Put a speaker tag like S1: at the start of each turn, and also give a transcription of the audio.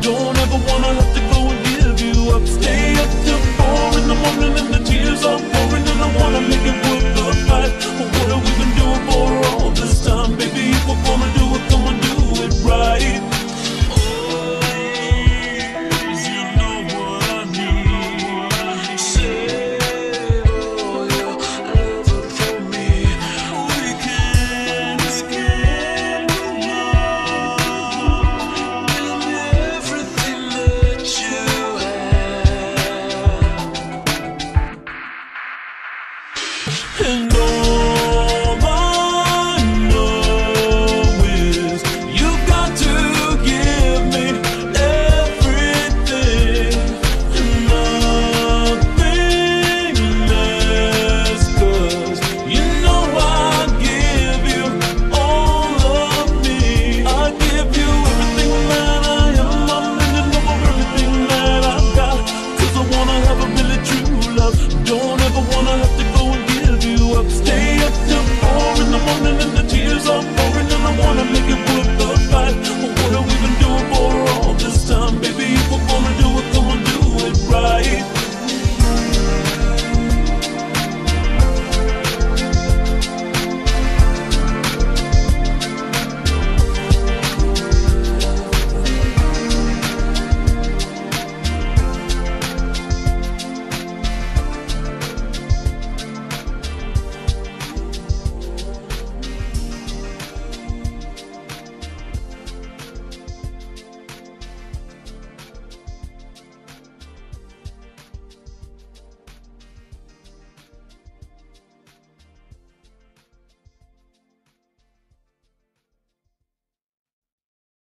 S1: Don't ever wanna have to go and give you up. Stay up till four in the morning and the tears are pouring and I wanna make it.